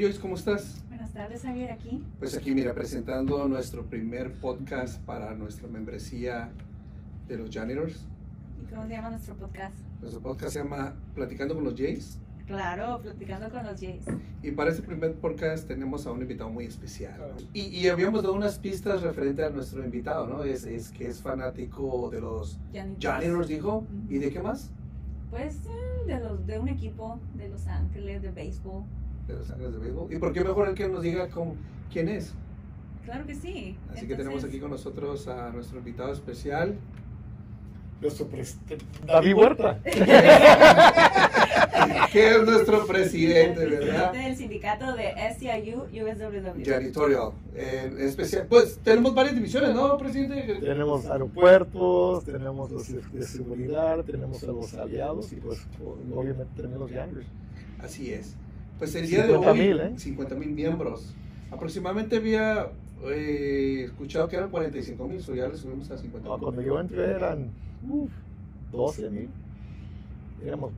Joyce, ¿cómo estás? Buenas tardes, Javier, aquí. Pues aquí, mira, presentando nuestro primer podcast para nuestra membresía de los Janitors. ¿Y cómo se llama nuestro podcast? Nuestro podcast se llama Platicando con los Jays. Claro, platicando con los Jays. Y para este primer podcast tenemos a un invitado muy especial. Y, y habíamos dado unas pistas referente a nuestro invitado, ¿no? Es, es que es fanático de los Janitors. Janitors, dijo. Ujú. ¿Y de qué más? Pues eh, de, los, de un equipo de Los Ángeles, de béisbol. De los Ángeles de Béisbol. ¿Y por qué mejor el que nos diga cómo- quién es? Claro que sí. Así que tenemos Entonces, aquí con nosotros a nuestro invitado especial. Nuestro presidente David Huerta. que es nuestro presidente, el ¿verdad? presidente del sindicato de SCIU USWW. Janitorial. En especial, pues tenemos varias divisiones, ¿no, presidente? Tenemos aeropuertos, tenemos los de seguridad, tenemos a los aliados y pues obviamente tenemos los Yankees. Así es. Pues el día de 50,000, hoy, ¿eh? 50 mil miembros. Aproximadamente había eh, escuchado que eran 45 mil, so ya le subimos a 50 No, cuando yo entré eran uf, 12 mil. Éramos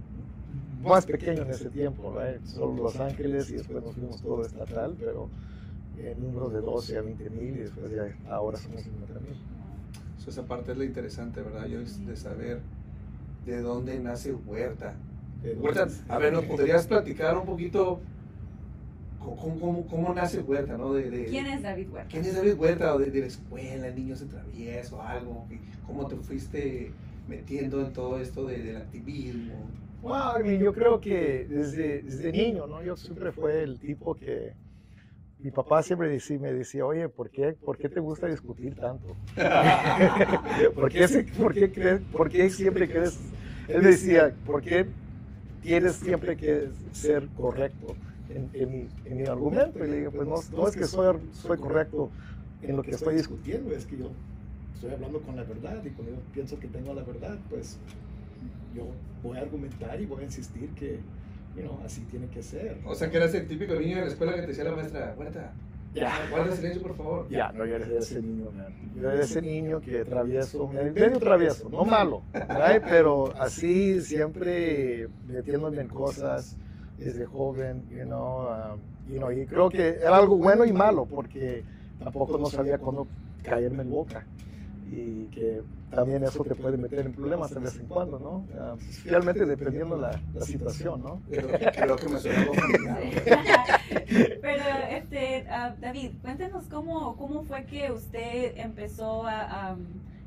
más pequeños en ese tiempo, ¿right? solo Los Ángeles y después nos fuimos todo estatal, pero en números de 12 a 20 mil y después ya ahora somos 50 mil. So, esa parte es lo interesante, ¿verdad? Yo de saber de dónde nace Huerta. Huerta, a ver, ¿nos podrías platicar un poquito cómo, cómo, cómo nace Huerta, ¿no? De, de- ¿Quién es David Huerta? ¿Quién es David Huerta? ¿O de, de la escuela, el niño se travieso, algo? ¿Cómo te fuiste metiendo en todo esto de- del activismo? Wow, I mean, yo creo que desde, desde niño, ¿no? Yo siempre fue el tipo que mi papá siempre decía, me decía, oye, ¿por qué, ¿por qué te gusta discutir tanto? ¿Por qué, por qué crees- por qué siempre quieres? Él decía, ¿por qué tienes siempre que ser correcto en, en mi, en mi argumento? Y le digo, pues no, no es que soy, soy correcto en lo que estoy discutiendo, es que yo estoy hablando con la verdad y cuando yo pienso que tengo la verdad, pues yo voy a argumentar y voy a insistir que, you know, así tiene que ser. O sea, que eras el típico niño de la escuela que te decía la maestra, Huerta, Ya. guarda silencio, por favor. Ya, no, yo era ese niño, man. Yo era ese niño que travieso, medio travieso, no malo, ¿right? pero así siempre metiéndome en cosas desde joven, you know, um, you know, y creo que era algo bueno y malo porque tampoco no sabía cuándo caerme en boca y que también eso te puede meter en problemas de vez en cuando, ¿no? Um, realmente dependiendo la, la situación, ¿no? Creo, creo que me suena. Pero, este, ah, David, cuéntenos cómo, cómo fue que usted empezó a, a-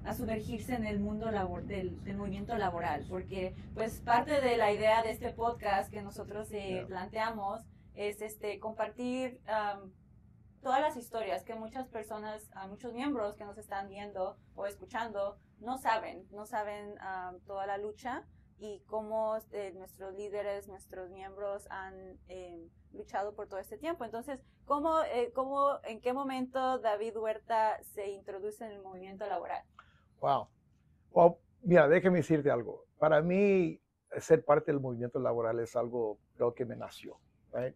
a sumergirse en el mundo labor, del, del movimiento laboral, porque pues parte de la idea de este podcast que nosotros eh, Yeah. planteamos es este compartir am, todas las historias que muchas personas, a muchos miembros que nos están viendo o escuchando no saben, no saben am, toda la lucha y cómo eh, nuestros líderes, nuestros miembros han eh, luchado por todo este tiempo. Entonces, ¿cómo, eh, cómo, ¿en qué momento David Huerta se introduce en el movimiento laboral? Wow. Well, mira, déjame decirte algo. Para mí, ser parte del movimiento laboral es algo, creo que me nació.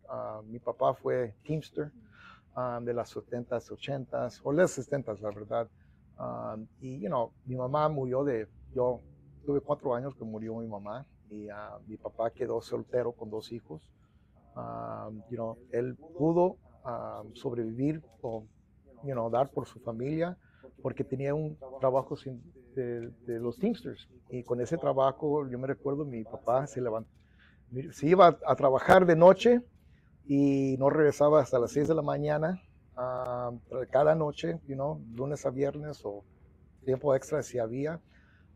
Ah, mi papá fue Teamster ah, de las 70s, 80s, o las 70s, la verdad. Ah, y, you know, mi mamá murió de, yo tuve cuatro años que murió mi mamá y ah, mi papá quedó soltero con dos hijos. Ah, you know, él pudo ah, sobrevivir o, you know, dar por su familia porque tenía un trabajo sin- de, de los Teamsters. Y con ese trabajo, yo me recuerdo, mi papá se levantó, se iba a trabajar de noche y no regresaba hasta las 6 de la mañana, ah, cada noche, you know, lunes a viernes o tiempo extra si había.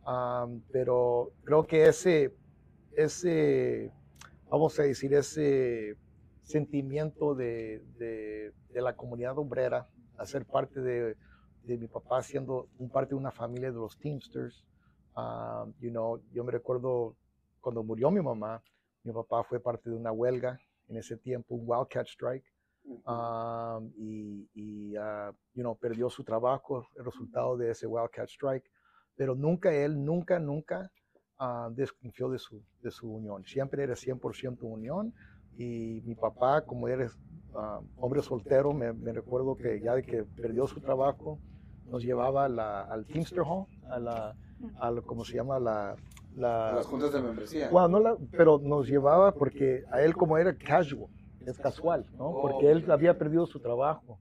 Ah, pero creo que ese, ese, vamos a decir, ese sentimiento de, de- de la comunidad obrera, hacer parte de, de mi papá siendo un parte de una familia de los Teamsters. Ah, you know, yo me recuerdo cuando murió mi mamá, mi papá fue parte de una huelga en ese tiempo, un Wildcat Strike, um, y, y, ah, you know, perdió su trabajo, el resultado de ese Wildcat Strike, pero nunca él, nunca, nunca ah, desconfió de su, de su unión. Siempre era 100% unión y mi papá, como eres ah, hombre soltero, me, recuerdo que ya de que perdió su trabajo, nos llevaba la- al Teamster Hall, a la, a lo- ¿cómo se llama? La, la, Las juntas de membresía. bueno, no la- pero nos llevaba porque a él como era casual, es casual, ¿no? Porque él había perdido su trabajo.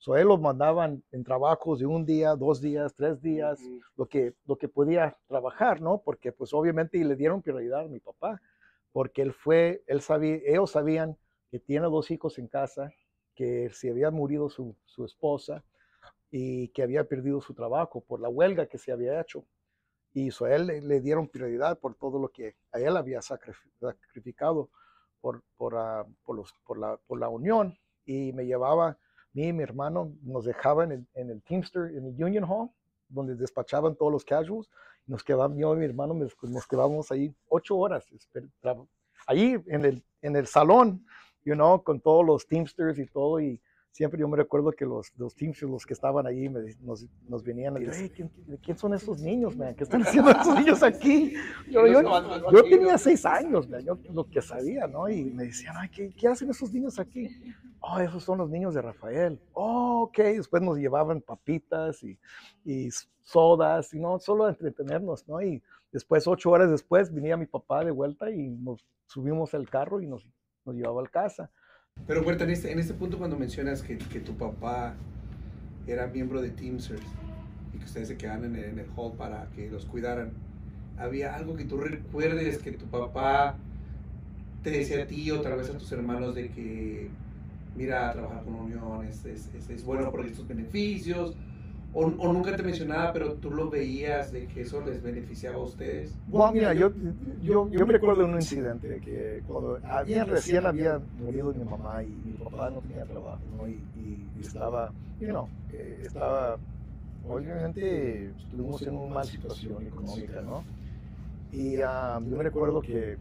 So, él los mandaban en trabajos de un día, dos días, tres días, lo que, lo que podía trabajar, ¿no? Porque pues obviamente le dieron prioridad a mi papá, porque él fue, él sabía, ellos sabían que tiene dos hijos en casa, que se había murido su, su esposa y que había perdido su trabajo por la huelga que se había hecho. Y a le, dieron prioridad por todo lo que a él había sacrificado por, por, ah, por, los, por, la, por la unión. Y me llevaba mí y mi hermano nos dejaban en, el Teamster, en el Union Hall, donde despachaban todos los casuals. Nos quedábamos, yo y mi hermano nos quedábamos ahí ocho horas, ahí en el, en el salón, you know, con todos los Teamsters y todo. Y siempre yo me recuerdo que los, los Teamsters, los que estaban ahí, nos, nos venían a decir, ¿quién, ¿quién, son esos niños, man? ¿Qué están haciendo esos niños aquí? Yo, yo, yo tenía seis años, man, yo lo que sabía, ¿no? Y me decían, Ay, ¿qué, ¿qué, hacen esos niños aquí? Oh, esos son los niños de Rafael. Oh, ok. Después nos llevaban papitas y, y sodas, y no, solo a entretenernos, ¿no? Y después, ocho horas después, venía mi papá de vuelta y nos subimos al carro y nos, nos llevaba a casa. Pero Huerta, en este, en este punto cuando mencionas que, que, tu papá era miembro de Teamsters y que ustedes se quedaban en el, en el hall para que los cuidaran, ¿había algo que tú recuerdes que tu papá te decía a ti o tal vez a tus hermanos de que, mira, trabajar con Unión es, es, es, bueno por estos beneficios? O, o, nunca te mencionaba, pero tú lo veías de que eso les beneficiaba a ustedes? Bueno, mira, yo, yo, yo me recuerdo un incidente que cuando había, recién había morido mi mamá y mi papá no tenía trabajo, ¿no? Y, y, estaba, you know, eh, estaba, obviamente estuvimos en una mala situación económica, ¿no? Y um, yo me recuerdo que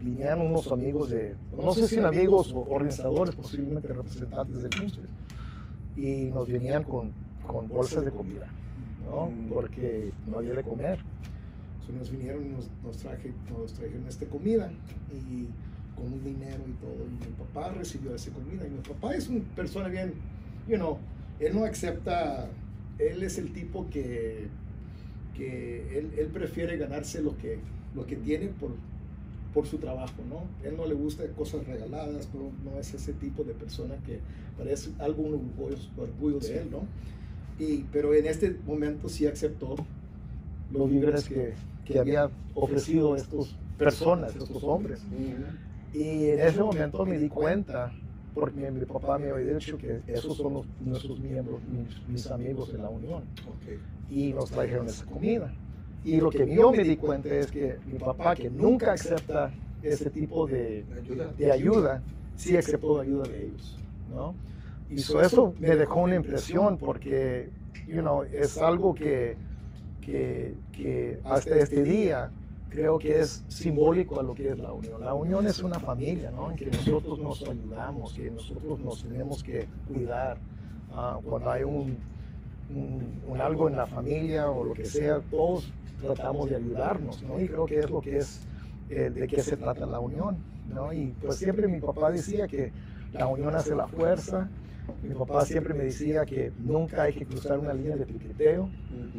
vinieron unos amigos de, no sé si amigos o organizadores, posiblemente representantes del Teamsters, y nos venían con con bolsas de comida, ¿no? Porque no había de comer. Entonces nos vinieron y nos, nos, traje, nos trajeron esta comida y con un dinero y todo. Y mi papá recibió esa comida. Y mi papá es una persona bien, you know, él no acepta, él es el tipo que, que él, él prefiere ganarse lo que, lo que tiene por, por su trabajo, ¿no? Él no le gusta cosas regaladas, no, no es ese tipo de persona que parece algo un orgullo, orgullo de él, ¿no? Y, pero en este momento sí aceptó los víveres que, que había ofrecido estas personas, estos hombres. Y en ese momento me di cuenta, porque mi papá me había dicho que esos son los, nuestros miembros, mis, amigos de la Unión. Y nos trajeron esa comida. Y lo que yo me di cuenta es que mi papá, que nunca acepta ese tipo de, de ayuda, sí aceptó la ayuda de ellos. ¿no? Y eso me dejó una impresión porque, you know, es algo que, que, que hasta este día creo que es simbólico a lo que es la unión. La unión es una familia, ¿no? En que nosotros nos ayudamos, que nosotros nos tenemos que cuidar. Uh, cuando hay un, un, algo en la familia o lo que sea, todos tratamos de ayudarnos, ¿no? Y creo que es lo que es, eh, de qué se trata la unión, ¿no? Y pues siempre mi papá decía que la unión hace la fuerza, mi papá siempre me decía que nunca hay que cruzar una línea de piqueteo,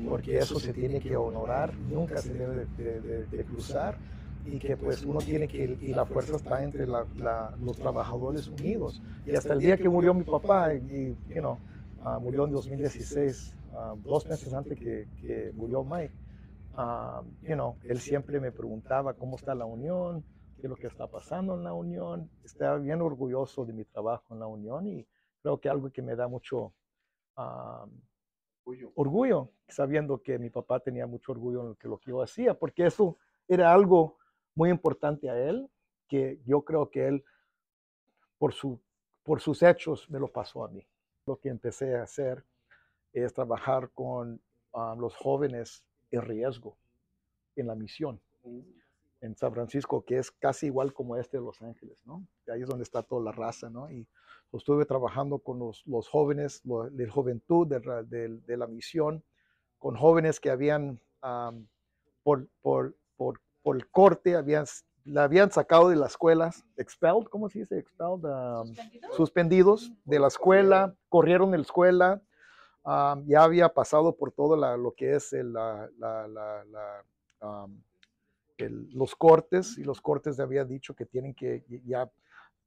porque eso se tiene que honorar, nunca se debe de, cruzar, y que pues uno tiene que, y la fuerza está entre los trabajadores unidos. Y hasta el día que murió mi papá, y, you know, uh, murió en 2016, uh, dos meses antes que, que murió Mike, uh, you know, él siempre me preguntaba cómo está la unión, qué es lo que está pasando en la unión. Estaba bien orgulloso de mi trabajo en la unión y creo que algo que me da mucho orgullo. sabiendo que mi papá tenía mucho orgullo en lo que, lo que yo hacía, porque eso era algo muy importante a él, que yo creo que él, por, su, por sus hechos, me lo pasó a mí. Lo que empecé a hacer es trabajar con los jóvenes en riesgo en la misión mm. En San Francisco, que es casi igual como este de Los Ángeles, ¿no? Ahí es donde está toda la raza, ¿no? Y estuve trabajando con los, los jóvenes, de juventud de, de, la misión, con jóvenes que habían, por, por, por, por, el corte, habían, la habían sacado de las escuelas, expelled, ¿cómo se dice? Expelled, suspendidos de la escuela, corrieron de la escuela, ya había pasado por todo la, lo que es el, la, la, la, los cortes, y los cortes le había dicho que tienen que ya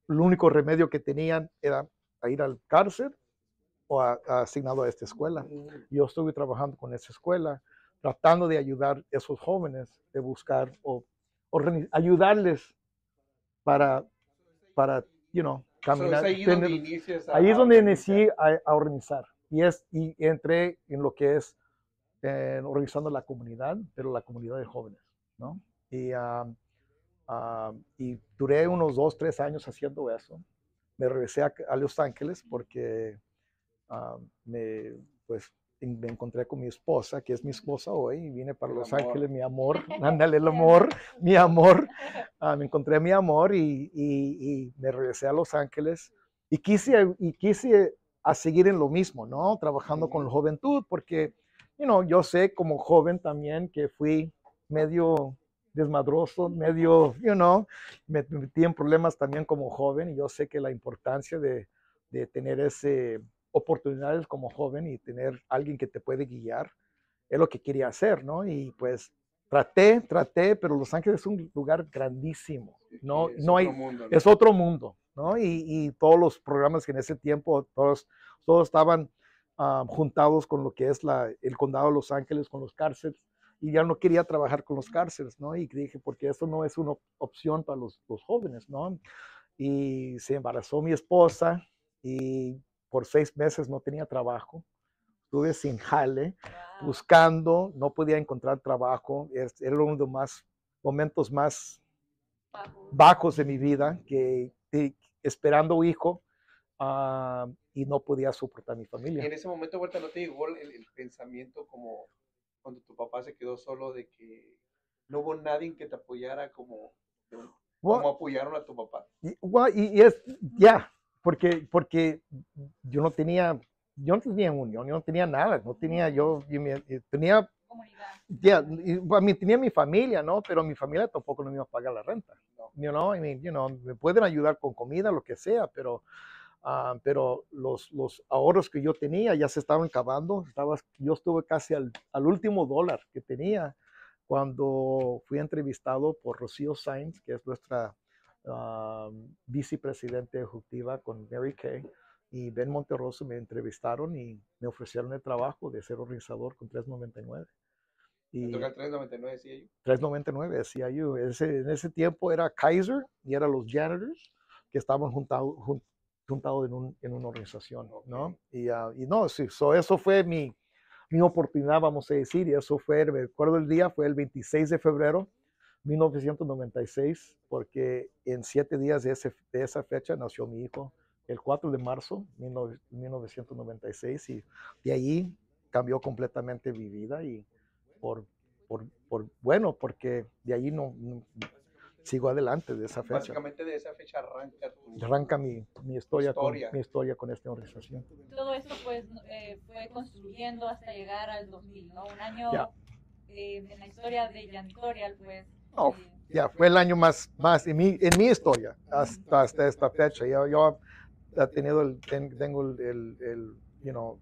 el único remedio que tenían era a ir al cárcel o a- a asignado a esta escuela. Yo estuve trabajando con esa escuela, tratando de ayudar a esos jóvenes de buscar o organi- ayudarles para, para, you know, So, es caminar. ahí tener- donde ahí es donde inicié a, a organizar. Y, es, y entré en lo que es eh, organizando la comunidad, pero la comunidad de jóvenes, ¿no? Y, ah, ah, y duré unos dos, tres años haciendo eso. Me regresé a, a Los Ángeles porque ah, me, pues, me encontré con mi esposa, que es mi esposa hoy, y vine para El Los amor. Ángeles, mi amor, ándale el amor, mi amor. Me encontré mi amor y, y- y me regresé a Los Ángeles y quise, y quise a seguir en lo mismo, ¿no? Trabajando con la juventud, porque, you know, yo sé como joven también que fui medio desmadroso, medio, you know, me me metí en problemas también como joven y yo sé que la importancia de, de tener ese oportunidades como joven y tener alguien que te puede guiar es lo que quería hacer, ¿no? Y pues traté, traté, pero Los Ángeles es un lugar grandísimo, no, Es no hay, mundo, ¿no? es otro mundo, ¿no? Y, y todos los programas que en ese tiempo, todos, todos estaban ah, juntados con lo que es la, el condado de Los Ángeles, con los cárceles, y ya no quería trabajar con los cárceles, ¿no? Y dije, porque eso no es una op- opción para los, los jóvenes, ¿no? Y se embarazó mi esposa y por seis meses no tenía trabajo, estuve sin jale, Wow. buscando, no podía encontrar trabajo, era uno de los más, momentos más Bajo. bajos de mi vida, que, que esperando hijo ah, y no podía soportar mi Y familia. en ese momento, vuelta, ¿no te llegó el, el pensamiento como cuando tu papá se quedó solo de que no hubo nadie que te apoyara como, como apoyaron a tu papá? y, bueno, y- es, ya, porque, porque yo no tenía, yo no tenía unión, yo no tenía nada, no tenía, yo, tenía, ya, tenía mi familia, ¿no? Pero mi familia tampoco no me iba a pagar la renta. No. You know, I mean, you know, me pueden ayudar con comida, lo que sea, pero, ah, pero los, los ahorros que yo tenía ya se estaban acabando. Estaba, yo estuve casi al, al último dólar que tenía cuando fui entrevistado por Rocío Sainz, que es nuestra ah, vicepresidenta ejecutiva con Mary Kay, y Ben Monterroso me entrevistaron y me ofrecieron el trabajo de ser organizador con 399. Me Y toca el 399, decía yo. 399 decía yo. Ese, en ese tiempo era Kaiser y eran los janitors que estaban juntados jun- juntados en, un- en una organización, ¿no? Y, ah, y no, sí, so eso fue mi, mi oportunidad, vamos a decir, y eso fue, me acuerdo el día, fue el 26 de febrero 1996, porque en siete días de, ese- de esa fecha nació mi hijo, el 4 de marzo de 1996, y de ahí cambió completamente mi vida y por, por, por bueno, porque de ahí no, no- sigo adelante de esa fecha. Básicamente de esa fecha arranca tu... Arranca mi, mi historia, Historia. Con, mi historia con esta organización. Todo esto pues eh, fue construyendo hasta llegar al 2000, ¿no? Un año Ya. eh, en la historia de Janitorial, pues. Oh, eh, Ya, fue el año más, más en, mi, en mi historia hasta, hasta esta fecha. Yo, yo he tenido el, ten- tengo el, el, el, you know,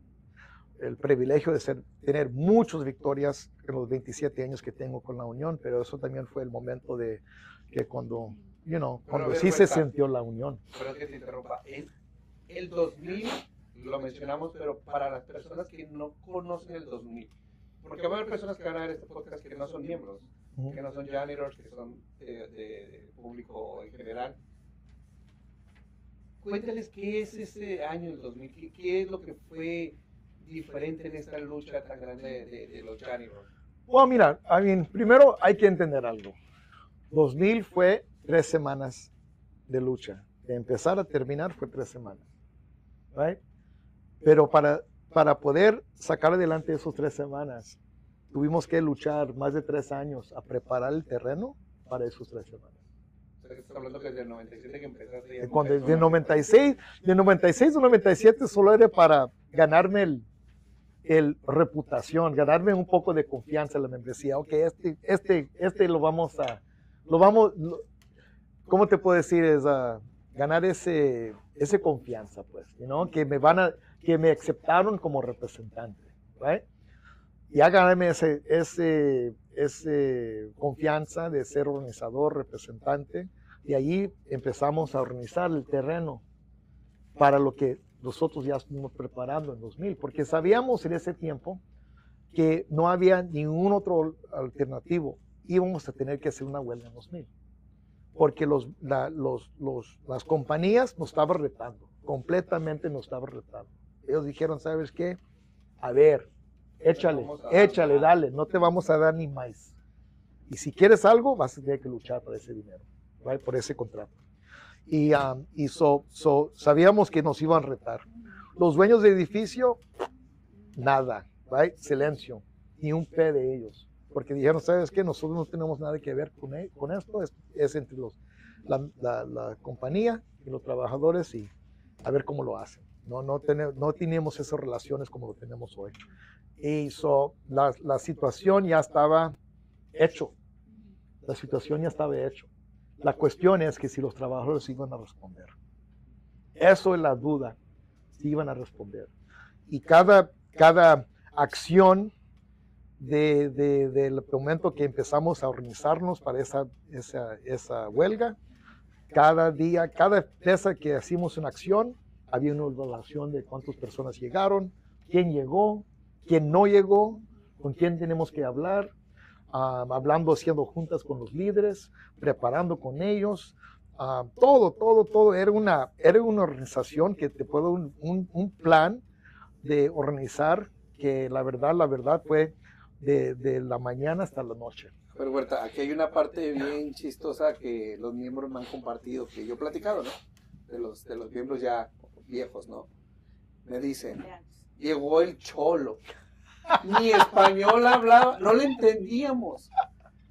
el privilegio de ser, tener muchas victorias en los 27 años que tengo con la Unión, pero eso también fue el momento de que cuando, you know, Pero, cuando sí se sintió la Unión. Perdón que te interrumpa. En el 2000 lo mencionamos, pero para las personas que no conocen el 2000, porque va a haber personas que van a ver este podcast que no son miembros, Ujú. que no son janitors, que son de, de- de público en general. Cuéntales qué es ese año del 2000, qué, qué es lo que fue diferente en esta lucha tan grande de, de los janitors. Bueno, mira, I mean, primero hay que entender algo. 2000 fue tres semanas de lucha. De empezar a terminar fue tres semanas. Right? Pero para, para poder sacar adelante esos tres semanas, tuvimos que luchar más de tres años a preparar el terreno para esos tres semanas. O estás hablando que desde el 97 que empezaste. cuando, empezó. de 96, de 96 a 97 solo era para ganarme el, el reputación, ganarme un poco de confianza en la membresía. Ok, este, este, este lo vamos a, lo vamos, lo- ¿cómo te puedo decir? Es ah, ganar ese, ese confianza, pues, you know, que me van a, que me aceptaron como representante, right? Y a ganarme ese, ese, ese confianza de ser organizador, representante, Y allí empezamos a organizar el terreno para lo que nosotros ya estuvimos preparando en 2000, porque sabíamos en ese tiempo que no había ningún otro alternativo. Íbamos a tener que hacer una huelga en 2000, porque los, la- los- los- las compañías nos estaban retando, completamente nos estaban retando. Ellos dijeron, ¿sabes qué? A ver, échale, échale, dale, no te vamos a dar ni más. Y si quieres algo, vas a tener que luchar por ese dinero, right? por ese contrato. Y, um, y so- so, sabíamos que nos iban a retar. Los dueños del edificio, nada, right? silencio, ni un P de ellos. Porque dijeron, ¿sabes qué? Nosotros no tenemos nada que ver con, e- con esto, es, es entre los, la, la- la compañía y los trabajadores y a ver cómo lo hacen. No, no, tene- no teníamos esas relaciones como lo tenemos hoy. Y so, la, la situación ya estaba hecho. La situación ya estaba hecho. La cuestión es que si los trabajadores iban a responder. Eso es la duda, si iban a responder. Y cada, cada acción de, de- del momento que empezamos a organizarnos para esa, esa, esa huelga, cada día, cada vez que hacíamos una acción, había una evaluación de cuántas personas llegaron, quién llegó, quién no llegó, con quién tenemos que hablar, ah, hablando, haciendo juntas con los líderes, preparando con ellos, ah, todo, todo, todo. Era una, era una organización que te puedo, un, un- un plan de organizar que la verdad, la verdad fue de, de la mañana hasta la noche. Pero Huerta, aquí hay una parte bien chistosa que los miembros me han compartido, que yo he platicado, ¿no? De los, de los miembros ya viejos, ¿no? Me dicen, llegó el cholo. Ni español hablaba, no le entendíamos.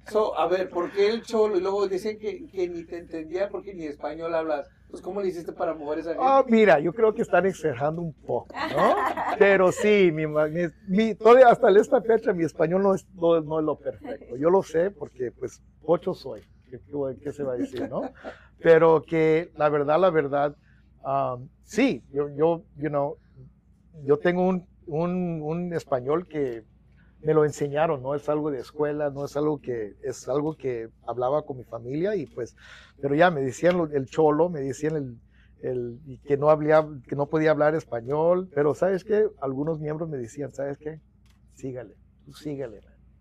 So, a ver, ¿por qué el cholo? Y luego dicen que, que ni te entendía porque ni español hablas. Pues, ¿cómo le hiciste para mover esa gente? Ah, mira, yo creo que están exagerando un poco, ¿no? Pero sí, mi, mi- mi- todavía hasta esta fecha mi español no es, no, no es lo perfecto. Yo lo sé porque, pues, ocho soy. ¿Qué, qué- qué se va a decir, no? Pero que la verdad, la verdad, um, sí, yo, yo, you know, yo tengo un, un, un español que me lo enseñaron, no es algo de escuela, no es algo que, es algo que hablaba con mi familia y pues, pero ya me decían el cholo, me decían el, el, que no hablaba, que no podía hablar español, pero ¿sabes qué? Algunos miembros me decían, ¿sabes qué? Sígale, tú sígale,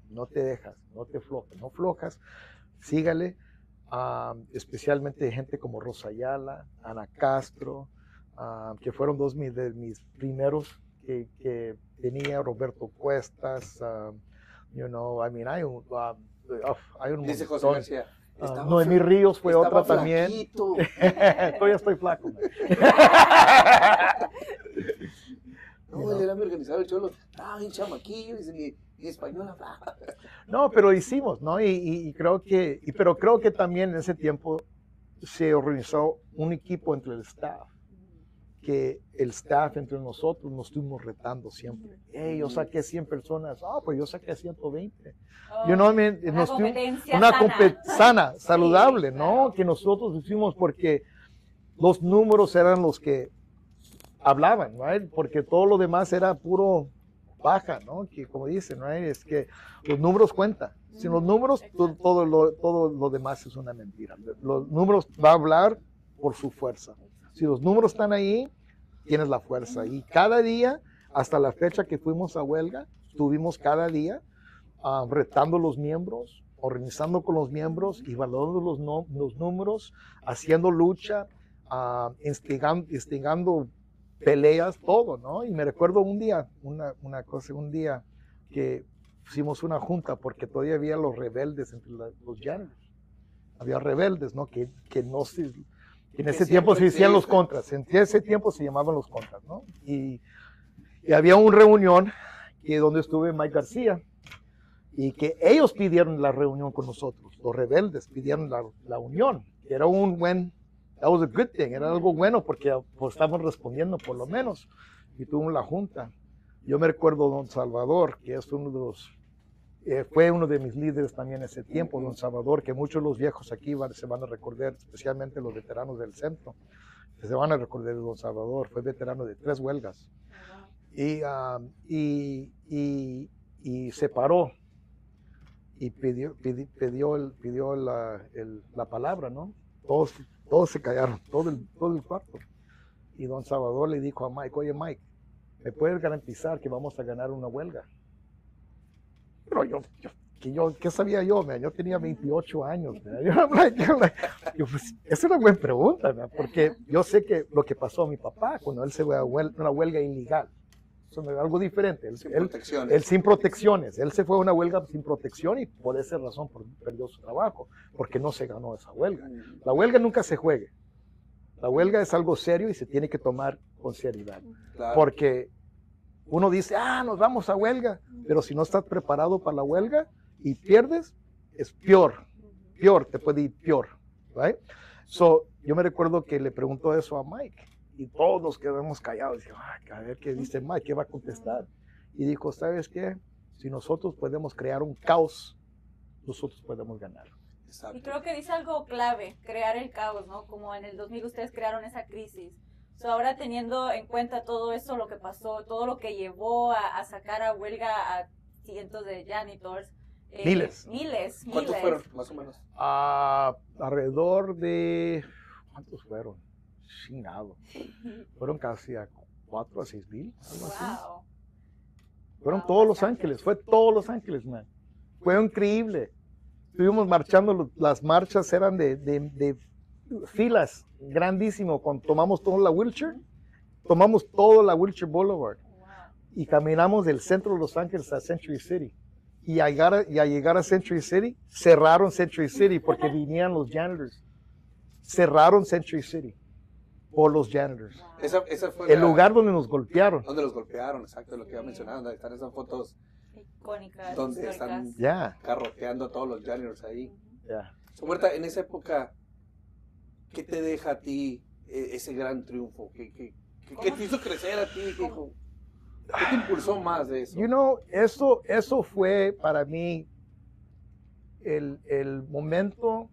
no te dejas, no te flojas, no flojas, sígale, ah, especialmente gente como Rosa Ayala, Ana Castro, ah, que fueron dos de mis primeros que, que tenía, Roberto Cuestas, ah, you know, I mean, hay un, ah, uf, hay un Dice José montón. García. Ah, estaba Noemí Ríos fue otra también. Todavía estoy flaco. No, él era mi organizador, el cholo. Ah, un chamaquillo, ni, ni español hablaba. No, pero hicimos, ¿no? Y, y- y creo que, y- pero creo que también en ese tiempo se organizó un equipo entre el staff, que el staff entre nosotros nos estuvimos retando siempre. Hey, yo saqué 100 personas, ah, pues yo saqué 120. Oh, You know I mean? una Nos competencia una sana. saludable, ¿no? claro. Que nosotros hicimos porque los números eran los que hablaban, right? Porque todo lo demás era puro baja, ¿no? Que como dicen, right? Es que los números cuentan. Sin los números, to- todo, lo, todo lo demás es una mentira. Los números va a hablar por su fuerza. Si los números están ahí, tienes la fuerza. Y cada día, hasta la fecha que fuimos a huelga, estuvimos cada día ah, retando los miembros, organizando con los miembros, los, no- los números, haciendo lucha, ah, instigando, peleas, todo, ¿no? Y me recuerdo un día, una, cosa, un día que hicimos una junta porque todavía había los rebeldes entre los janitors. Había rebeldes, ¿no? Que, que no se... en ese tiempo se decían los contras, en ese tiempo se llamaban los contras, ¿no? Y, y había una reunión que donde estuve Mike García y que ellos pidieron la reunión con nosotros, los rebeldes pidieron la, la unión, era un buen, that was a good thing, era algo bueno porque pues, estábamos respondiendo por lo menos y tuvimos la junta. Yo me recuerdo don Salvador, que es uno de los, eh, fue uno de mis líderes también ese tiempo, don Salvador, que muchos de los viejos aquí van- se van a recordar, especialmente los veteranos del centro, se van a recordar de don Salvador, fue veterano de tres huelgas y, ah, y, y, se paró y pidió, pidi- pidió, el- pidió la, la palabra, ¿no? todos, todos se callaron, todo el, todo el cuarto. Y don Salvador le dijo a Mike, oye Mike, ¿me puedes garantizar que vamos a ganar una huelga? Pero yo, yo, que yo ¿qué sabía yo? Man? Yo tenía 28 años. Yo, pues, es una buena pregunta, man, porque yo sé que lo que pasó a mi papá cuando él se fue a una huelga ilegal. Eso es algo diferente. Él Sin él- protecciones. él sin protecciones. Él se fue a una huelga sin protección y por esa razón perdió su trabajo, porque no se ganó esa huelga. La huelga nunca se juegue. La huelga es algo serio y se tiene que tomar con seriedad. claro. Porque uno dice, ah, nos vamos a huelga, pero si no estás preparado para la huelga y pierdes, es peor, peor, te puede ir peor. Right? So, yo me recuerdo que le preguntó eso a Mike y todos nos quedamos callados. Dije, "Ay, a ver qué dice Mike, qué va a contestar. Y dijo, ¿sabes qué? Si nosotros podemos crear un caos, nosotros podemos ganar. Exacto. Y creo que dice algo clave, crear el caos, ¿no? Como en el 2000 ustedes crearon esa crisis. So, ahora teniendo en cuenta todo eso, lo que pasó, todo lo que llevó a, a sacar a huelga a cientos de janitors. eh, Miles. Miles, ¿Cuántos miles. fueron, más o menos? Ah, alrededor de, ¿cuántos fueron? Chingado. Fueron casi a 4 a 6 mil. algo así. Wow. Fueron Wow, todos Los. Ángeles, fue todos Los Ángeles, man. Fue increíble. Estuvimos marchando, las marchas eran de, de- de filas, grandísimo. Cuando tomamos toda la wheelchair, tomamos toda la wheelchair Boulevard Wow. y caminamos del centro de Los Ángeles a Century City. Y a llegar a, y a, llegar a Century City, cerraron Century City porque vinieron los janitors. Cerraron Century City por los janitors. Wow. Esa, esa fue El la- lugar donde nos golpearon. donde los golpearon, exacto, lo que iba mencionando. Donde están esas fotos Icónicas, donde históricas. están Ya, carroteando a todos los janitors ahí. ya. So, Huerta, en esa época, ¿qué te deja a ti eh, ese gran triunfo? ¿Qué, qué, qué- qué te hizo crecer a ti? ¿Qué, te impulsó más de eso? You know, eso, eso fue para mí el, el momento,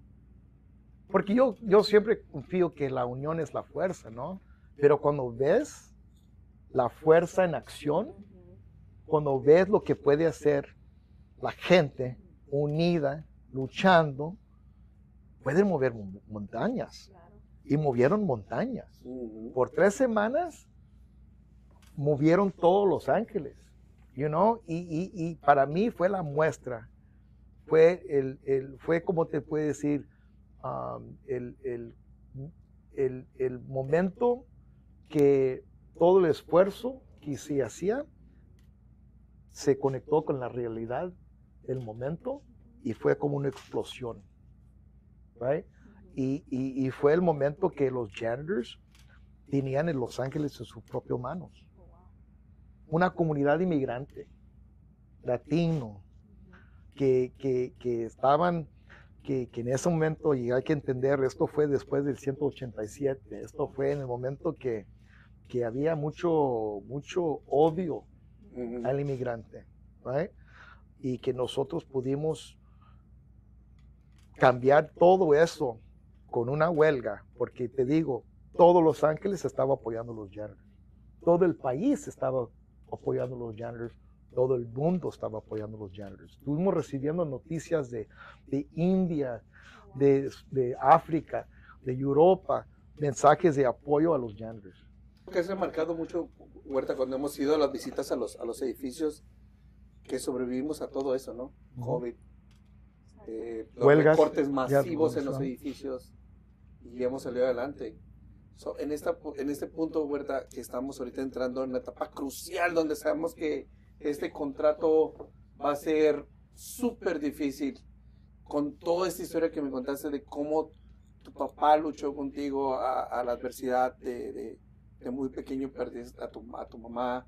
porque yo, yo siempre confío que la unión es la fuerza, ¿no? Pero cuando ves la fuerza en acción, cuando ves lo que puede hacer la gente unida, luchando, pueden mover mon- montañas. Y movieron montañas. Por tres semanas movieron todos Los Ángeles, you know, y, y- y para mí fue la muestra, fue el, el- fue como te puede decir, um, el, el- el- el momento que todo el esfuerzo que se hacía se conectó con la realidad del momento y fue como una explosión, right? Y, y- y fue el momento que los janitors tenían en Los Ángeles en sus propias manos. Una comunidad inmigrante, latino, que, que- que estaban, que, que en ese momento, y hay que entender, esto fue después del 187, esto fue en el momento que, que había mucho, mucho odio al inmigrante, right? Y que nosotros pudimos cambiar todo eso con una huelga, porque te digo, todo Los Ángeles estaba apoyando a los janitors, todo el país estaba apoyando a los janitors, todo el mundo estaba apoyando a los janitors. Estuvimos recibiendo noticias de, de India, de, de África, de Europa, mensajes de apoyo a los janitors. que se ha marcado mucho, Huerta, cuando hemos ido a las visitas a los, a los edificios, que sobrevivimos a todo eso, ¿no? Ujú. COVID, eh, los Huelgas, recortes ya, masivos en los edificios y hemos salido adelante. So, en, esta, en este punto, Huerta, que estamos ahorita entrando en una etapa crucial donde sabemos que este contrato va a ser súper difícil con toda esta historia que me contaste de cómo tu papá luchó contigo a, a la adversidad de, de- de muy pequeño perdiste a tu, a tu mamá,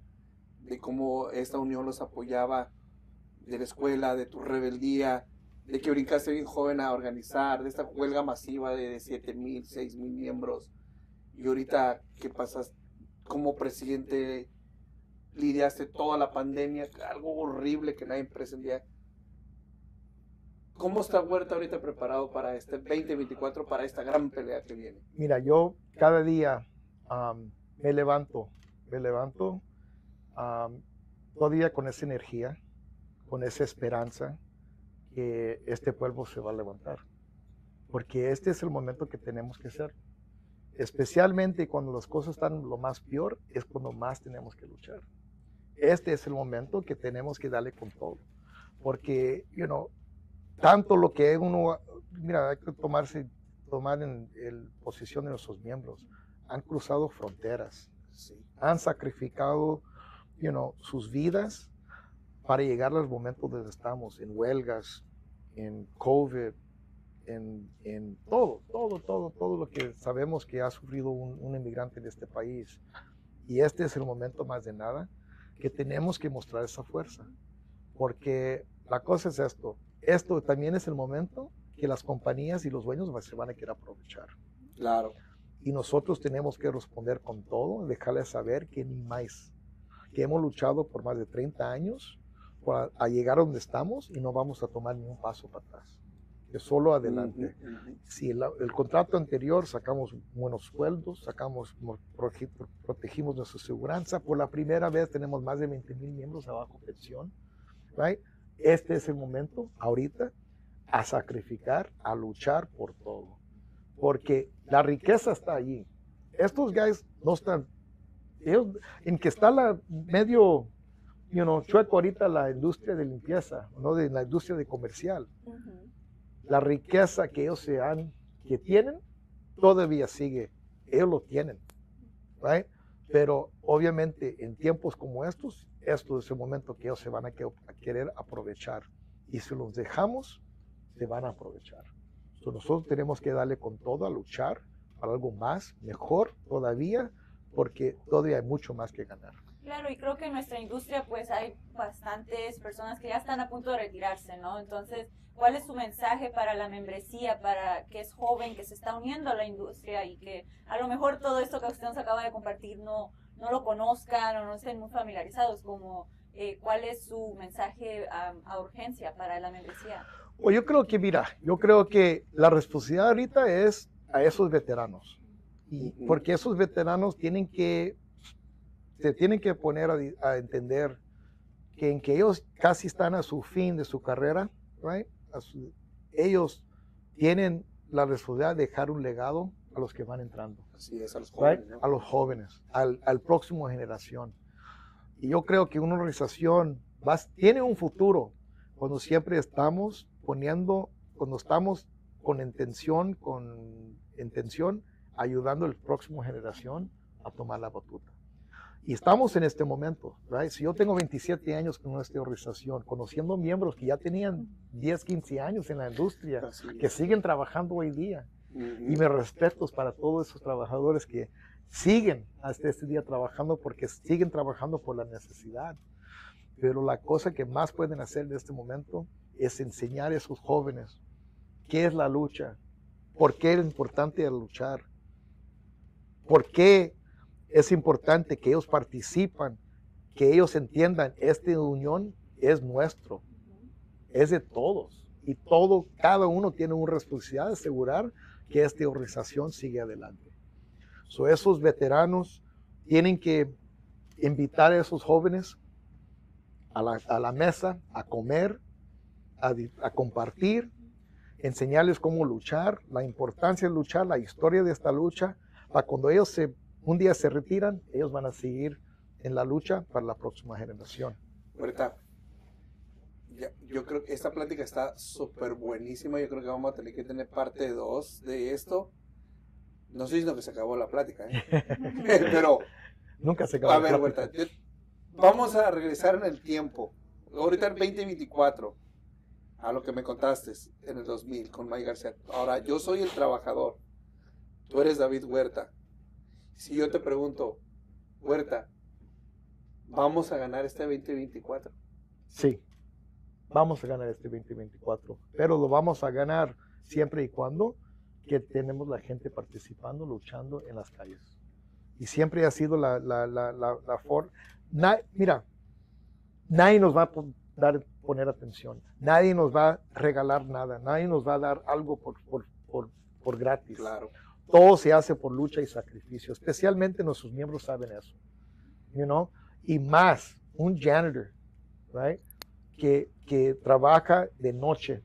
de cómo esta unión los apoyaba, de la escuela, de tu rebeldía, de que brincaste bien joven a organizar, de esta huelga masiva de, de 7 mil, 6 mil miembros, y ahorita que pasas como presidente, lidiaste toda la pandemia, algo horrible que nadie presentía. ¿Cómo está Huerta ahorita preparado para este 2024, para esta gran pelea que viene? Mira, yo cada día me levanto, me levanto am, todavía con esa energía, con esa esperanza que este pueblo se va a levantar. porque este es el momento que tenemos que hacer. Especialmente cuando las cosas están lo más peor, es cuando más tenemos que luchar. Este es el momento que tenemos que darle con todo. Porque, you know, tanto lo que uno, mira, hay que tomarse, tomar en, posición de nuestros miembros. Han cruzado fronteras, han sacrificado, you know, sus vidas para llegar a los momentos donde estamos, en huelgas, en COVID, en, en, todo, todo, todo, todo lo que sabemos que ha sufrido un, un, inmigrante en este país. Y este es el momento más de nada que tenemos que mostrar esa fuerza. Porque la cosa es esto, esto también es el momento que las compañías y los dueños se van a querer aprovechar. Claro. Y nosotros tenemos que responder con todo, dejarles saber que ni más, que hemos luchado por más de 30 años para a llegar a donde estamos y no vamos a tomar ni un paso para atrás. Que solo adelante. Si el, contrato anterior sacamos buenos sueldos, sacamos, protegimos nuestra seguridad, por la primera vez tenemos más de 20 mil miembros abajo pensión, right? Este es el momento, ahorita, a sacrificar, a luchar por todo. Porque la riqueza está allí. Estos guys no están, ellos, en que está la medio, you know, chueco ahorita la industria de limpieza, no de la industria de comercial. La riqueza que ellos se han, que tienen, todavía sigue. Ellos lo tienen, right? Pero obviamente en tiempos como estos, esto es el momento que ellos se van a, querer aprovechar. Y si los dejamos, se van a aprovechar. nosotros tenemos que darle con todo a luchar para algo más, mejor todavía, porque todavía hay mucho más que ganar. Claro, y creo que en nuestra industria pues hay bastantes personas que ya están a punto de retirarse, ¿no? Entonces, ¿cuál es su mensaje para la membresía, para que es joven, que se está uniendo a la industria y que a lo mejor todo esto que usted nos acaba de compartir no, no lo conozcan o no estén muy familiarizados, como eh, cuál es su mensaje a, urgencia para la membresía. O yo creo que, mira, yo creo que la responsabilidad ahorita es a esos veteranos. Y porque esos veteranos tienen que, se tienen que poner a, entender que en que ellos casi están a su fin de su carrera, right? ellos tienen la responsabilidad de dejar un legado a los que van entrando. Así es, a los jóvenes. A los jóvenes, al, al, próximo generación. Y yo creo que una organización va, tiene un futuro cuando siempre estamos poniendo, cuando estamos con intención, con intención, ayudando a la próxima generación a tomar la batuta. Y estamos en este momento, right? Si yo tengo 27 años con esta organización, conociendo miembros que ya tenían 10, 15 años en la industria, que siguen trabajando hoy día, y me respetos para todos esos trabajadores que siguen hasta este día trabajando porque siguen trabajando por la necesidad. Pero la cosa que más pueden hacer en este momento es enseñar a esos jóvenes qué es la lucha, por qué es importante luchar, por qué es importante que ellos participan, que ellos entiendan, esta unión es nuestro, es de todos. Y todo, cada uno tiene una responsabilidad de asegurar que esta organización sigue adelante. So, esos veteranos tienen que invitar a esos jóvenes a la, mesa, a comer, a, compartir, enseñarles cómo luchar, la importancia de luchar, la historia de esta lucha, para cuando ellos se, un día se retiran, ellos van a seguir en la lucha para la próxima generación. Ahorita, yo creo que esta plática está súper buenísima. Yo creo que vamos a tener que tener parte 2 de esto. No estoy diciendo que se acabó la plática, ¿eh? pero... Nunca se acabó. A ver, Huerta, vamos a regresar en el tiempo. Ahorita en 2024, a lo que me contaste en el 2000 con May García. Ahora, yo soy el trabajador. Tú eres David Huerta. Si yo te pregunto, Huerta, ¿vamos a ganar este 2024? Sí vamos a ganar este 2024, pero lo vamos a ganar siempre y cuando que tenemos la gente participando, luchando en las calles. Y siempre ha sido la, la, la, la, forma. mira, nadie nos va a dar, poner atención, nadie nos va a regalar nada, nadie nos va a dar algo por, por, por, por gratis. Claro. Todo se hace por lucha y sacrificio, especialmente nuestros miembros saben eso. You know? Y más, un janitor, right? que, que trabaja de noche,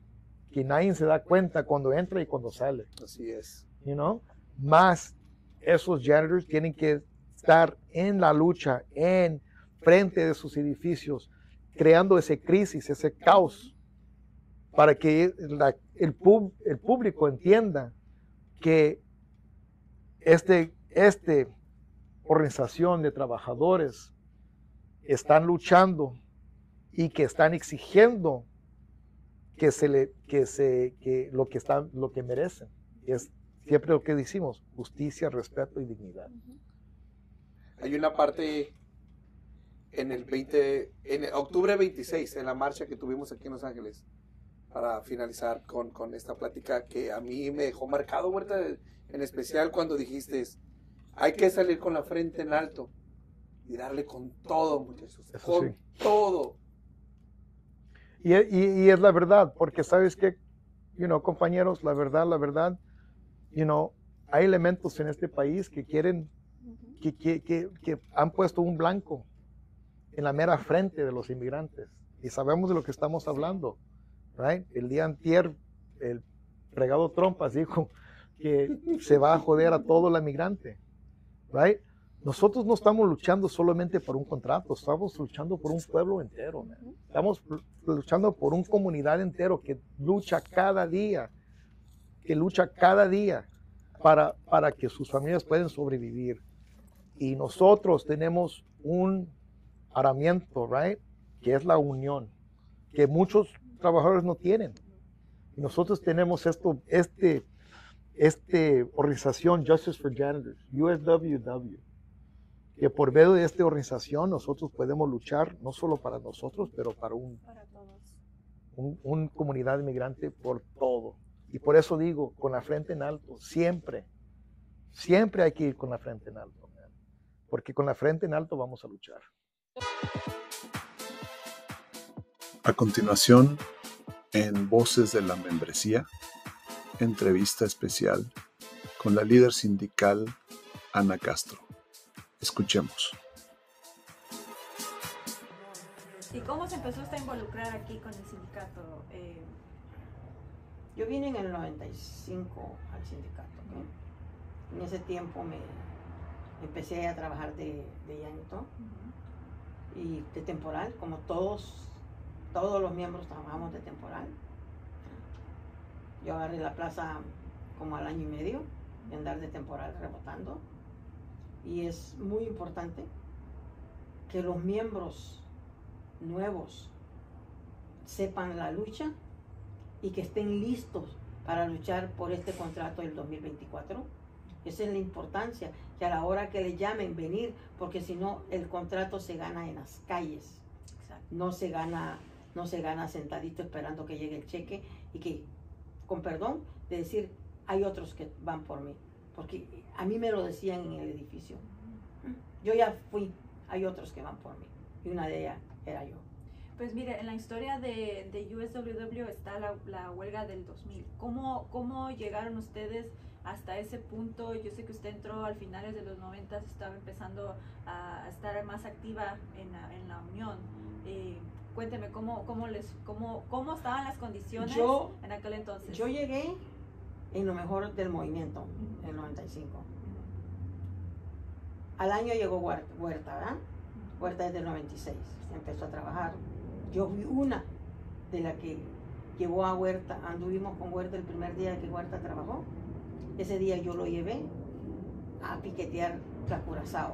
que nadie se da cuenta cuando entra y cuando sale. Así es. You know? Más esos janitors tienen que estar en la lucha, en frente de sus edificios, creando ese crisis, ese caos, para que la- el, pub- el público entienda que este, este organización de trabajadores están luchando y que están exigiendo que se le que se que lo que están lo que merecen. Es siempre lo que decimos justicia respeto y dignidad. Hay una parte en el 20, en octubre 26, en la marcha que tuvimos aquí en Los Ángeles, para finalizar con, con esta plática que a mí me dejó marcado, Huerta, en especial cuando dijiste, hay que salir con la frente en alto y darle con todo, muchachos, Eso con sí. todo. y, y- y es la verdad porque sabes que you know, compañeros la verdad la verdad you know, hay elementos en este país que quieren que, que- que- que han puesto un blanco en la mera frente de los inmigrantes. Y sabemos de lo que estamos hablando. Right? El día antier, el fregado Trompas dijo que se va a joder a todo el inmigrante. Right? Nosotros no estamos luchando solamente por un contrato, estamos luchando por un pueblo entero. man. Estamos luchando por una comunidad entero que lucha cada día, que lucha cada día para, para que sus familias puedan sobrevivir y nosotros tenemos un aramiento, right? Que es la unión, que muchos trabajadores no tienen. Nosotros tenemos esto, este, este organización Justice for Janitors, USWW, que por medio de esta organización nosotros podemos luchar no solo para nosotros, pero para un, Para todos. un- una comunidad inmigrante por todo. Y por eso digo, con la frente en alto, siempre, siempre hay que ir con la frente en alto, man. porque con la frente en alto vamos a luchar. A continuación, en Voces de la Membresía, entrevista especial con la líder sindical Ana Castro. Escuchemos. ¿Y cómo se empezó usted a involucrar aquí con el sindicato? Eh, Yo vine en el 95 al sindicato. ¿ok? En ese tiempo me empecé a trabajar de, de llanito y de temporal, como todos, todos los miembros trabajamos de temporal. Yo agarré la plaza como al año y medio de andar de temporal rebotando. Y es muy importante que los miembros nuevos sepan la lucha y que estén listos para luchar por este contrato del 2024. Esa es la importancia, que a la hora que le llamen venir, porque si no el contrato se gana en las calles, exacto. no se gana, no se gana sentadito esperando que llegue el cheque y que, con perdón, de decir, hay otros que van por mí, porque a mí me lo decían en el edificio. Yo ya fui, hay otros que van por mí, y una de ellas era yo. Pues mire, en la historia de, de USWW está la, la huelga del 2000. ¿Cómo, ¿Cómo llegaron ustedes hasta ese punto? Yo sé que usted entró al finales de los 90, estaba empezando a estar más activa en la, en la unión. Eh, cuénteme, ¿cómo, cómo, les, cómo, ¿cómo estaban las condiciones Yo- en aquel entonces? Yo llegué en lo mejor del movimiento, en el 95. Al año llegó Huer- Huerta, ¿verdad? Huerta desde el 96, empezó a trabajar. Yo fui una de la que llevó a Huerta, anduvimos con Huerta el primer día que Huerta trabajó. Ese día yo lo llevé a piquetear la Curazao.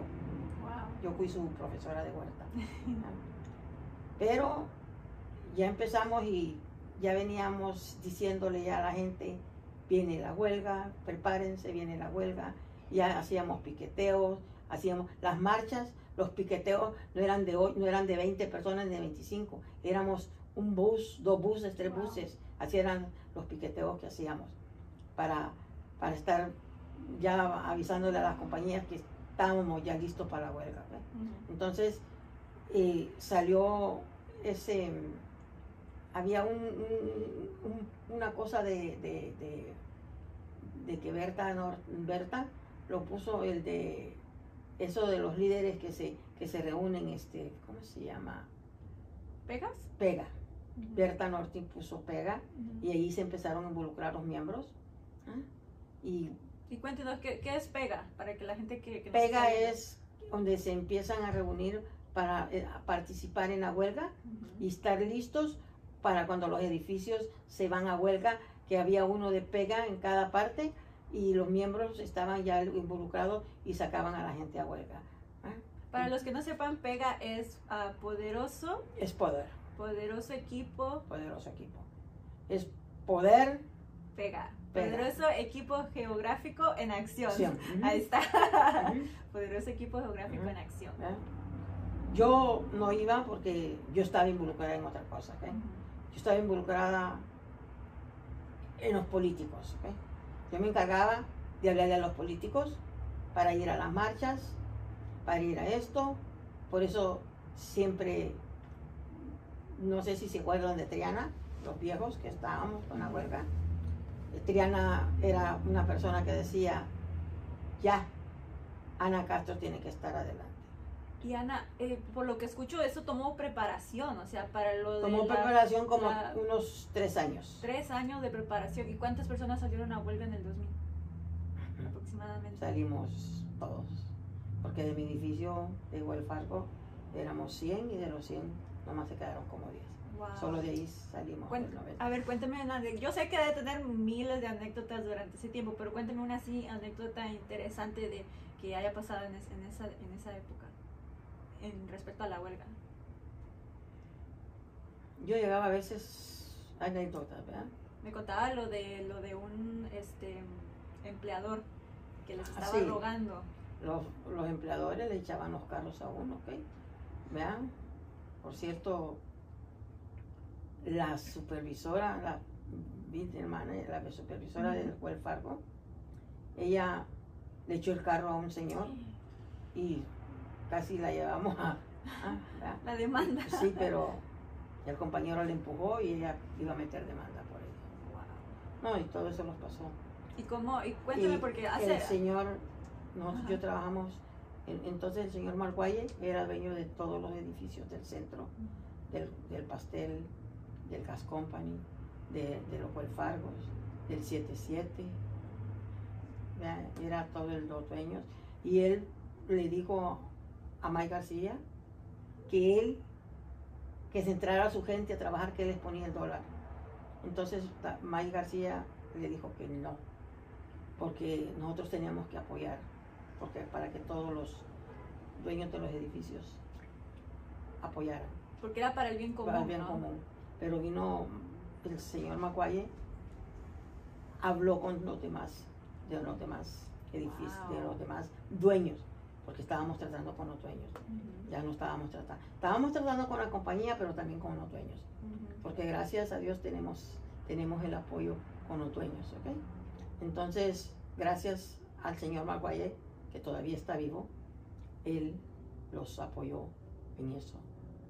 Wow. Yo fui su profesora de Huerta. Pero ya empezamos y ya veníamos diciéndole ya a la gente, viene la huelga, prepárense, viene la huelga. Ya hacíamos piqueteos, hacíamos las marchas, los piqueteos no eran de hoy, no eran de 20 personas ni de 25, éramos un bus, dos buses, tres buses, así eran los piqueteos que hacíamos para, para estar ya avisándole a las compañías que estábamos ya listos para la huelga. Entonces eh, salió ese, había un, un- un- una cosa de, de, de- de que Berta, Nor- Berta lo puso el de eso de los líderes que se, que se reúnen, este, ¿cómo se llama? ¿Pegas? Pega. Berta Norte puso pega y ahí se empezaron a involucrar los miembros. ¿ah? Y Y cuéntenos, ¿qué, qué es PEGA? Para que la gente que... que pega es donde se empiezan a reunir para eh, participar en la huelga y estar listos para cuando los edificios se van a huelga, que había uno de pega en cada parte y los miembros estaban ya involucrados y sacaban a la gente a huelga. ¿ah? Para los que no sepan, PEGA es ah, poderoso, Es poder, poderoso equipo poderoso equipo. Es poder, PEGA. Pega. Poderoso equipo geográfico en acción. acción. Ahí está. Poderoso equipo geográfico en acción. Yo no iba porque yo estaba involucrada en otra cosa. ¿ok? Ujú. Yo estaba involucrada en los políticos. Yo me encargaba de hablarle a los políticos para ir a las marchas, para ir a esto. Por eso siempre, no sé si se acuerdan de Triana, los viejos que estábamos con la huelga. Triana era una persona que decía, ya, Ana Castro tiene que estar adelante. Y Ana, eh, por lo que escucho, eso tomó preparación, o sea, para lo de Tomó la- preparación como la- unos tres años. tres años de preparación. ¿Y cuántas personas salieron a huelga en el 2000? Aproximadamente. Salimos todos. Porque de mi edificio de Igual Fargo éramos 100 y de los 100 nomás se quedaron como 10. Wow. Solo de ahí salimos. 90. a ver, cuéntame una yo sé que debe tener miles de anécdotas durante ese tiempo, pero cuéntame una así anécdota interesante de que haya pasado en, es- en esa, en esa época, en respecto a la huelga. Yo llegaba a veces anécdotas, ¿verdad? Me contaba lo de lo de un este empleador que les Ah, estaba rogando. Los, los empleadores le echaban los carros a uno, ¿ok? Vean, por cierto, la supervisora, la Winterman, la supervisora del Wells Fargo, ella le echó el carro a un señor y casi la llevamos a... a- ¿verdad? La demanda. Sí, pero el compañero le empujó y ella iba a meter demanda por ello. Wow. No, y todo eso nos pasó. Y cómo, y cuéntame Y porque hace el señor, nosotros yo trabajamos, en- entonces el señor Marguaye era dueño de todos los edificios del centro, del, del pastel, del Gas Company, de, de los Fargos, del 77, ¿verdad? era todo el los dueños. Y él le dijo a Mike García que él, que se entrara a su gente a trabajar, que él les ponía el dólar. Entonces Mike García le dijo que no, porque nosotros teníamos que apoyar, porque para que todos los dueños de los edificios apoyaran porque era para el bien común, para el bien ¿no? común. Pero vino el señor Macuaye, habló con los demás, de los demás edificios, de los demás dueños, porque estábamos tratando con los dueños. Ujú, Ya no estábamos tratando. Estábamos tratando con la compañía, pero también con los dueños. ujú. Porque gracias a Dios tenemos, tenemos el apoyo con los dueños, ¿ok? Entonces, gracias al señor Maguaye, que todavía está vivo, él los apoyó en eso.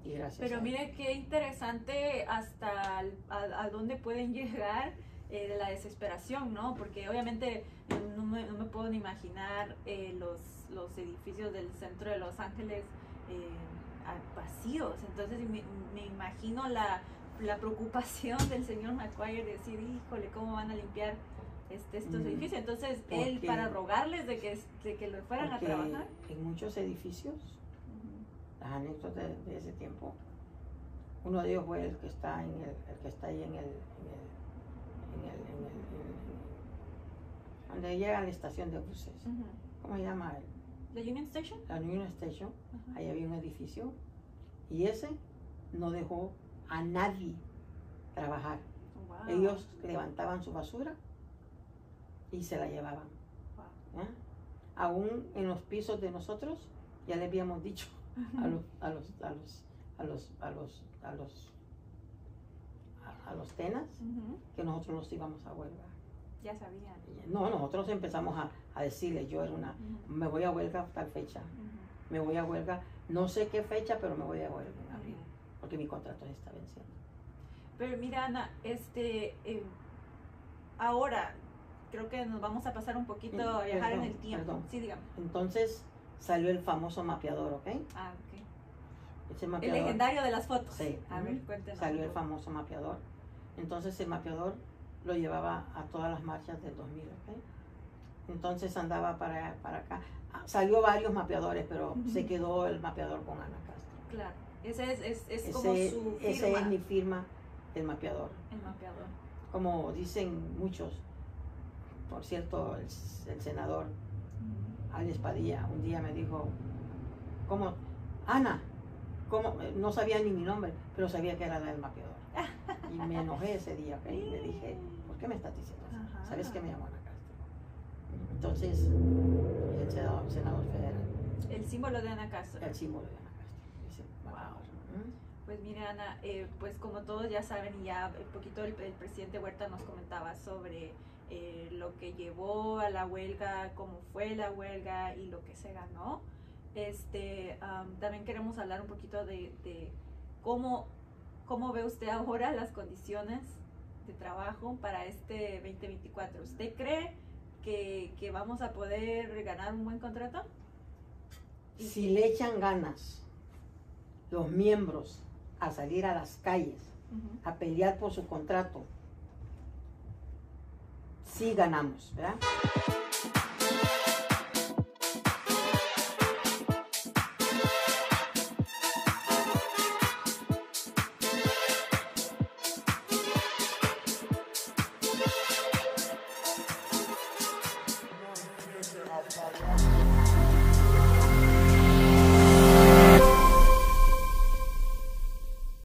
Y gracias Pero mire qué interesante hasta a, a dónde pueden llegar eh, de la desesperación, ¿no? Porque obviamente no me, no me puedo ni imaginar eh, los, los edificios del centro de Los Ángeles eh, vacíos. Entonces me, me imagino la, la preocupación del señor McQuire de decir, híjole, ¿cómo van a limpiar este, estos Mm, edificios? Entonces él, para rogarles de que, de que lo fueran a trabajar. en muchos edificios, Ujú. las anécdotas de, de ese tiempo, uno de ellos fue el que está en el, el que está ahí en el, en el, en el, donde llega la estación de buses. ¿Cómo se llama? ¿The Union Station? La Union Station. Ahí había un edificio y ese no dejó a nadie trabajar. Wow. Ellos levantaban su basura y se la llevaban. Wow. ¿eh? Aún en los pisos de nosotros, ya le habíamos dicho a los, a los, a los, a los, a los, a los, a, los tenas Ujú. que nosotros nos íbamos a huelga. Ya sabían. No, nosotros empezamos a, a decirle, yo era una, Ujú. me voy a huelga tal fecha, Ujú. me voy a huelga, no sé qué fecha, pero me voy a huelga en abril, porque mi contrato se está venciendo. Pero mira, Ana, este, eh, ahora creo que nos vamos a pasar un poquito a viajar en perdón, el tiempo. perdón. Sí, dígame. Entonces salió el famoso mapeador, ¿ok? Ah, ok. Ese El mapeador legendario de las fotos. Sí. A ver, cuéntenos. salió el famoso mapeador. Entonces el mapeador lo llevaba a todas las marchas del 2000. ¿ok? Entonces andaba para, para acá. Ah, Salió varios mapeadores, pero se quedó el mapeador con Ana Castro. Claro. Ese es, es, es como Ese, su ese firma, es mi firma del mapeador. el mapeador. Como dicen muchos, por cierto, el, el senador Alex Padilla un día me dijo, ¿cómo? Ana, ¿cómo? No sabía ni mi nombre, pero sabía que era del mapeador. Y me enojé ese día, ¿ok? Y le dije, ¿por qué me estás diciendo eso? Ajá. ¿Sabes que me llamo Ana Castro? Entonces, el senador, federal, El símbolo de Ana Castro. el símbolo de Ana Castro, dice mapeador. ¿Mm? Pues mire Ana, eh, pues como todos ya saben y ya un poquito el, el presidente Huerta nos comentaba sobre eh, lo que llevó a la huelga, cómo fue la huelga y lo que se ganó. Este, am, también queremos hablar un poquito de, de cómo, cómo ve usted ahora las condiciones de trabajo para este 2024. ¿Usted cree que, que vamos a poder ganar un buen contrato? Si le echan ganas los miembros a salir a las calles, a pelear por su contrato, sí ganamos, ¿verdad?